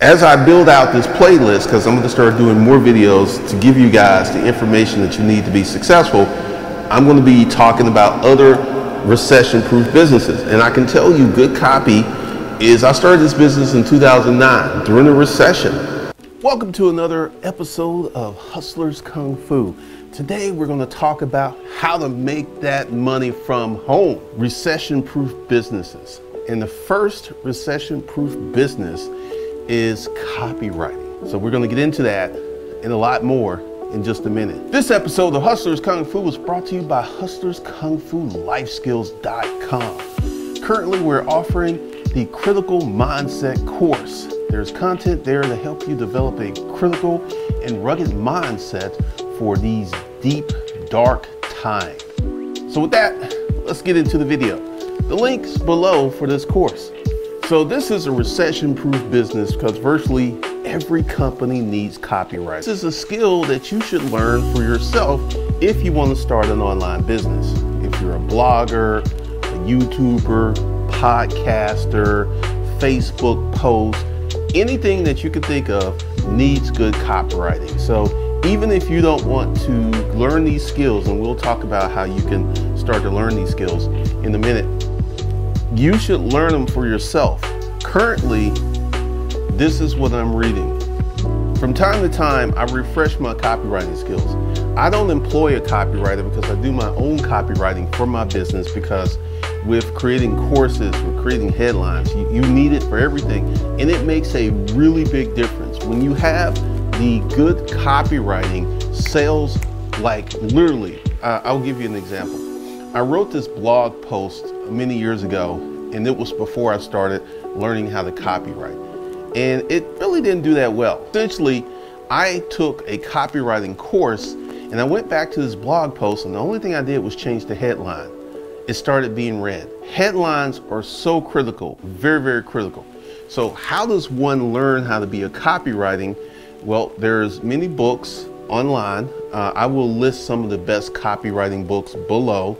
As I build out this playlist, because I'm going to start doing more videos to give you guys the information that you need to be successful, I'm going to be talking about other recession proof businesses. And I can tell you, good copy is I started this business in 2009 during the recession. Welcome to another episode of Hustlers Kung Fu. Today we're going to talk about how to make that money from home. Recession proof businesses. And the first recession proof business is copywriting. So we're going to get into that and a lot more in just a minute. This episode of Hustlers Kung Fu was brought to you by HustlersKungFuLifeSkills.com. Currently, we're offering the Critical Mindset course. There's content there to help you develop a critical and rugged mindset for these deep, dark times. So with that, let's get into the video. The link's below for this course. So this is a recession-proof business because virtually every company needs copyright. This is a skill that you should learn for yourself if you want to start an online business. If you're a blogger, a YouTuber, podcaster, Facebook post, anything that you can think of needs good copywriting. So even if you don't want to learn these skills, and we'll talk about how you can start to learn these skills in a minute, you should learn them for yourself. Currently, this is what I'm reading. From time to time, I refresh my copywriting skills. I don't employ a copywriter because I do my own copywriting for my business because with creating courses, with creating headlines, you, you need it for everything. And it makes a really big difference. When you have the good copywriting, sales like literally, uh, I'll give you an example. I wrote this blog post many years ago, and it was before I started learning how to copyright. And it really didn't do that well. Essentially, I took a copywriting course and I went back to this blog post, and the only thing I did was change the headline. It started being read. Headlines are so critical, very, very critical. So, how does one learn how to be a copywriting? Well, there's many books online. Uh, I will list some of the best copywriting books below.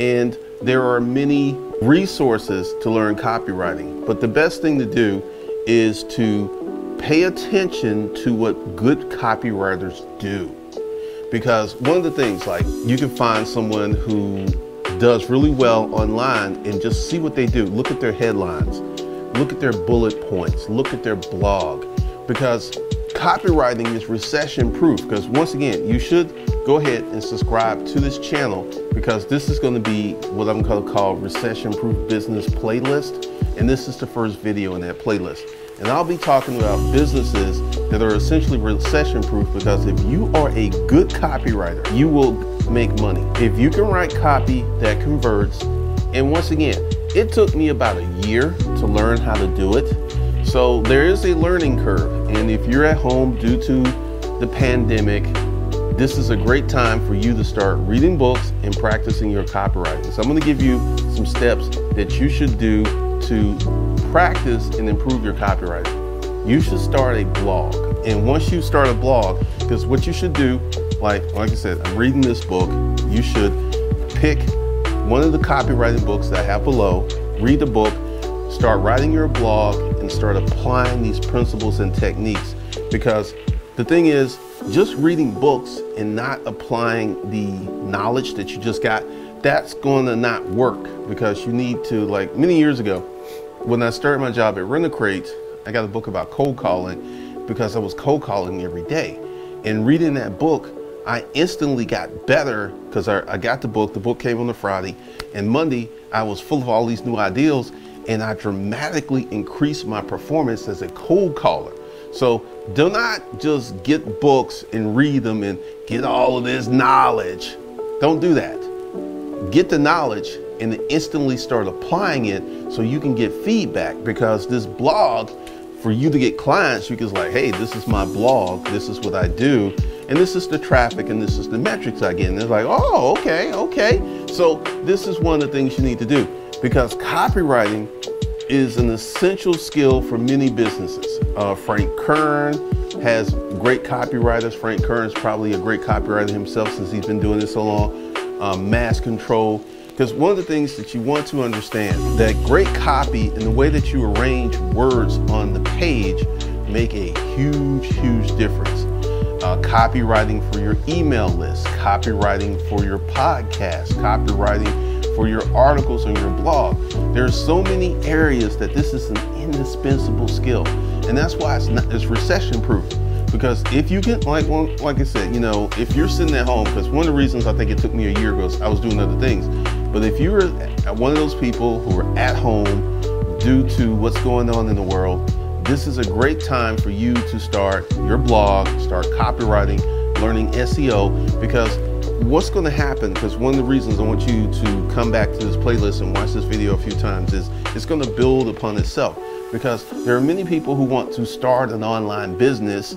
And there are many resources to learn copywriting, but the best thing to do is to pay attention to what good copywriters do. Because one of the things, like you can find someone who does really well online and just see what they do. Look at their headlines, look at their bullet points, look at their blog. Because copywriting is recession proof. Because once again, you should go ahead and subscribe to this channel because this is going to be what I'm going to call recession proof business playlist. And this is the first video in that playlist. And I'll be talking about businesses that are essentially recession proof because if you are a good copywriter, you will make money. If you can write copy that converts, and once again, it took me about a year to learn how to do it. So there is a learning curve. And if you're at home due to the pandemic, this is a great time for you to start reading books and practicing your copywriting. So I'm going to give you some steps that you should do to practice and improve your copywriting. You should start a blog. And once you start a blog, because what you should do, like like I said, I'm reading this book, you should pick one of the copywriting books that I have below, read the book, start writing your blog and start applying these principles and techniques because the thing is just reading books and not applying the knowledge that you just got, that's going to not work because you need to, like many years ago, when I started my job at Rent Crate, I got a book about cold calling because I was cold calling every day. And reading that book, I instantly got better because I, I, got the book. The book came on the Friday, and Monday I was full of all these new ideas, and I dramatically increased my performance as a cold caller. So do not just get books and read them and get all of this knowledge. Don't do that. Get the knowledge and instantly start applying it so you can get feedback because this blog, for you to get clients, you can like, hey, this is my blog, this is what I do, and this is the traffic and this is the metrics I get. And it's like, oh, okay, okay. So this is one of the things you need to do because copywriting is an essential skill for many businesses. Uh, Frank Kern has great copywriters. Frank Kern is probably a great copywriter himself since he's been doing this so long. Um, mass control. Because one of the things that you want to understand that great copy and the way that you arrange words on the page make a huge, huge difference. Uh, copywriting for your email list, copywriting for your podcast, copywriting for your articles on your blog. There's so many areas that this is an indispensable skill, and that's why it's, not, it's recession proof. Because if you can, like like I said, you know, if you're sitting at home, because one of the reasons I think it took me a year ago, I was doing other things. But if you're one of those people who are at home due to what's going on in the world, this is a great time for you to start your blog, start copywriting, learning SEO, because what's going to happen, because one of the reasons I want you to come back to this playlist and watch this video a few times is it's going to build upon itself. Because there are many people who want to start an online business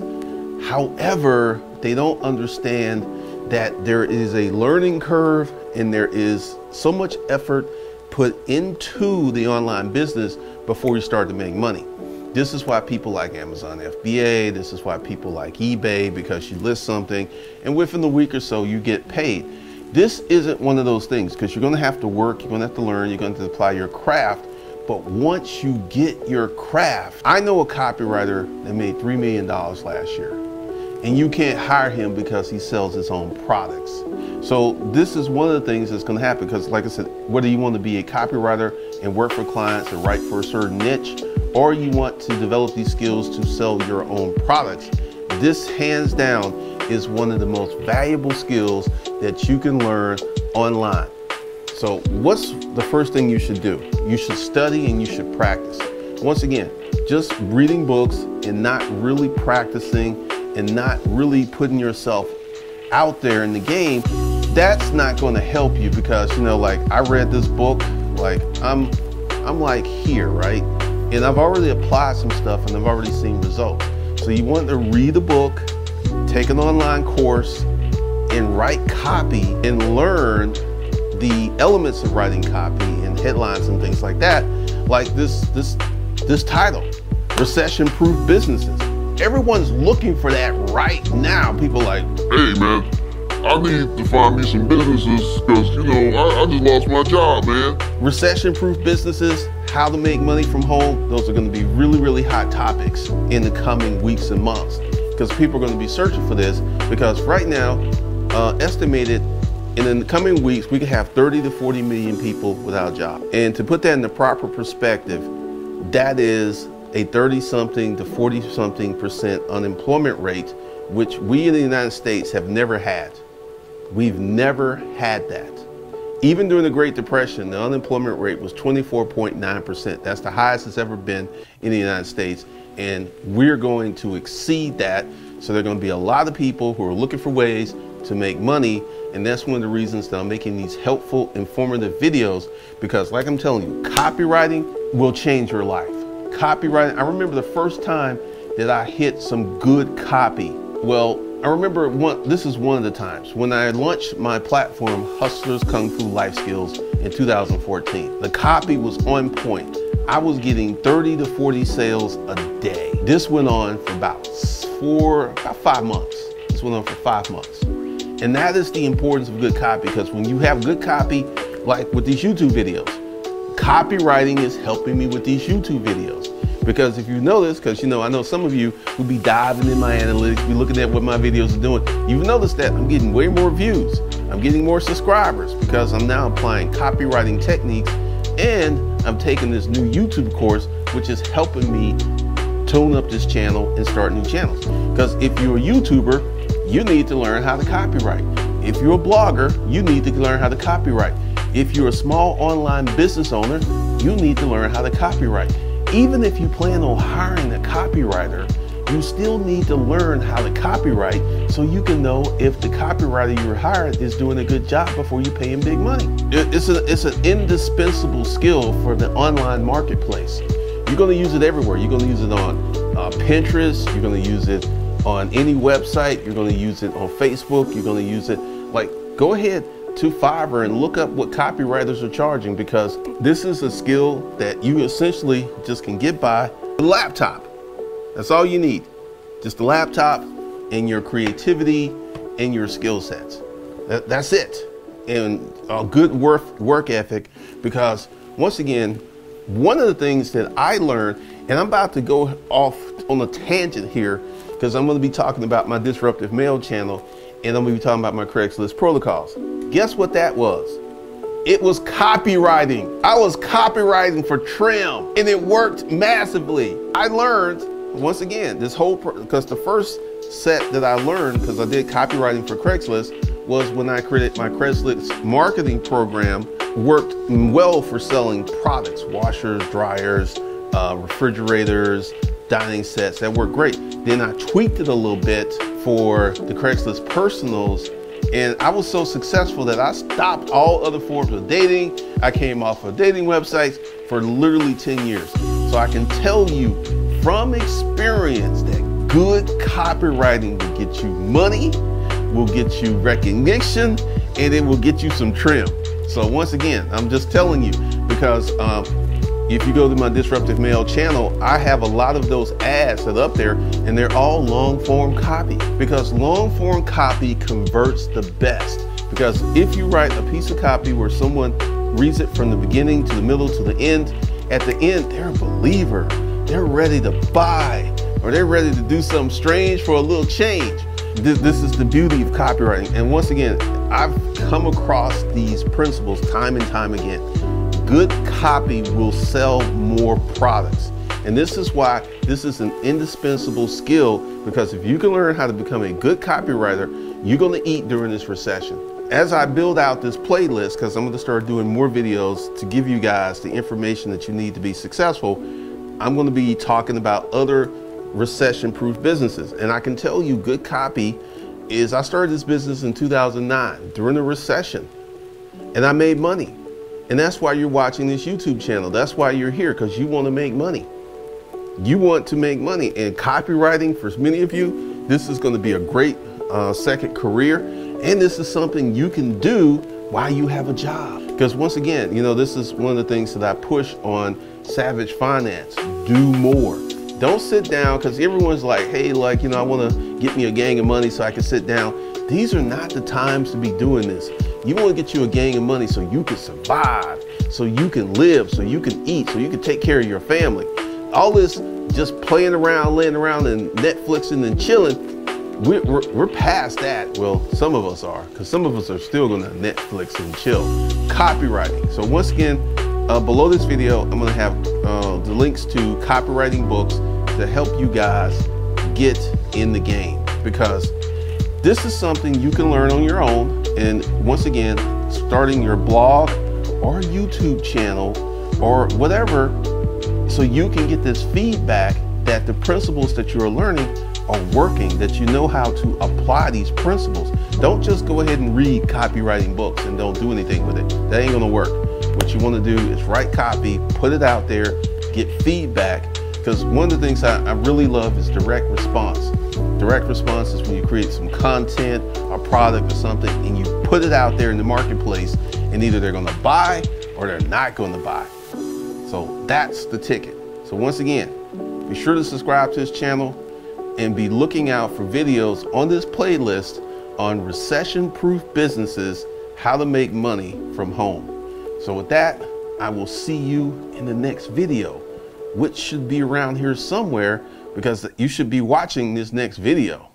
However, they don't understand that there is a learning curve and there is so much effort put into the online business before you start to make money. This is why people like Amazon FBA, this is why people like eBay because you list something and within the week or so you get paid. This isn't one of those things because you're going to have to work, you're going to have to learn, you're going to apply your craft. But once you get your craft, I know a copywriter that made $3 million last year and you can't hire him because he sells his own products. So this is one of the things that's going to happen because like I said, whether you want to be a copywriter and work for clients and write for a certain niche, or you want to develop these skills to sell your own products, this hands down is one of the most valuable skills that you can learn online. So what's the first thing you should do? You should study and you should practice. Once again, just reading books and not really practicing and not really putting yourself out there in the game, that's not going to help you because you know, like I read this book, like I'm, I'm like here, right? And I've already applied some stuff and I've already seen results. So you want to read the book, take an online course, and write copy and learn the elements of writing copy and headlines and things like that. Like this, this, this title, recession proof businesses everyone's looking for that right now. People like, hey man, I need to find me some businesses because you know I, I, just lost my job, man. Recession-proof businesses, how to make money from home. Those are going to be really, really hot topics in the coming weeks and months because people are going to be searching for this. Because right now, uh, estimated in the coming weeks, we could have 30 to 40 million people without a job. And to put that in the proper perspective, that is a 30 something to 40 something percent unemployment rate, which we in the United States have never had. We've never had that. Even during the Great Depression, the unemployment rate was 24.9%. That's the highest it's ever been in the United States. And we're going to exceed that. So there are going to be a lot of people who are looking for ways to make money. And that's one of the reasons that I'm making these helpful, informative videos because, like I'm telling you, copywriting will change your life copywriting. I remember the first time that I hit some good copy. Well, I remember one, this is one of the times when I launched my platform, Hustlers Kung Fu Life Skills in 2014. The copy was on point. I was getting 30 to 40 sales a day. This went on for about four, about five months. This went on for five months. And that is the importance of good copy because when you have good copy, like with these YouTube videos, copywriting is helping me with these YouTube videos. Because if you notice, because you know, I know some of you who be diving in my analytics, be looking at what my videos are doing, you've noticed that I'm getting way more views. I'm getting more subscribers because I'm now applying copywriting techniques and I'm taking this new YouTube course, which is helping me tone up this channel and start new channels. Because if you're a YouTuber, you need to learn how to copyright. If you're a blogger, you need to learn how to copyright. If you're a small online business owner, you need to learn how to copyright. Even if you plan on hiring a copywriter, you still need to learn how to copyright so you can know if the copywriter you're hiring is doing a good job before you pay him big money. It's, a, it's an indispensable skill for the online marketplace. You're going to use it everywhere. You're going to use it on uh, Pinterest. You're going to use it on any website. You're going to use it on Facebook. You're going to use it like, go ahead to Fiverr and look up what copywriters are charging because this is a skill that you essentially just can get by a laptop. That's all you need. Just a laptop and your creativity and your skill sets. That, that's it. And a good work, work ethic because once again, one of the things that I learned, and I'm about to go off on a tangent here because I'm going to be talking about my disruptive mail channel and I'm going to be talking about my Craigslist protocols. Guess what that was? It was copywriting. I was copywriting for trim and it worked massively. I learned, once again, this whole, because the first set that I learned, because I did copywriting for Craigslist, was when I created my Craigslist marketing program, worked well for selling products, washers, dryers, uh, refrigerators, dining sets. That worked great. Then I tweaked it a little bit for the Craigslist personals and I was so successful that I stopped all other forms of dating. I came off of dating websites for literally 10 years. So I can tell you from experience that good copywriting will get you money, will get you recognition, and it will get you some trim. So once again, I'm just telling you because um, if you go to my Disruptive Mail channel, I have a lot of those ads that are up there and they're all long form copy because long form copy converts the best. Because if you write a piece of copy where someone reads it from the beginning to the middle to the end, at the end, they're a believer. They're ready to buy or they're ready to do something strange for a little change. This, this is the beauty of copywriting. And once again, I've come across these principles time and time again. Good copy will sell more products. And this is why this is an indispensable skill because if you can learn how to become a good copywriter, you're going to eat during this recession. As I build out this playlist, because I'm going to start doing more videos to give you guys the information that you need to be successful, I'm going to be talking about other recession proof businesses. And I can tell you good copy is I started this business in 2009 during the recession and I made money. And that's why you're watching this YouTube channel. That's why you're here because you want to make money. You want to make money and copywriting for many of you, this is going to be a great uh, second career. And this is something you can do while you have a job. Because once again, you know, this is one of the things that I push on Savage Finance. Do more. Don't sit down because everyone's like, hey, like, you know, I want to get me a gang of money so I can sit down. These are not the times to be doing this. You want to get you a gang of money so you can survive, so you can live, so you can eat, so you can take care of your family. All this just playing around, laying around and Netflixing and chilling, we're, we're, we're past that. Well, some of us are, because some of us are still going to Netflix and chill. Copywriting. So once again, uh, below this video, I'm going to have uh, the links to copywriting books to help you guys get in the game because this is something you can learn on your own. And once again, starting your blog or YouTube channel or whatever, so you can get this feedback that the principles that you're learning are working, that you know how to apply these principles. Don't just go ahead and read copywriting books and don't do anything with it. That ain't gonna work. What you want to do is write copy, put it out there, get feedback. Because one of the things I, I really love is direct response. Direct response is when you create some content, a product or something, and you put it out there in the marketplace, and either they're going to buy or they're not going to buy. So that's the ticket. So once again, be sure to subscribe to this channel and be looking out for videos on this playlist on recession proof businesses, how to make money from home. So with that, I will see you in the next video, which should be around here somewhere because you should be watching this next video.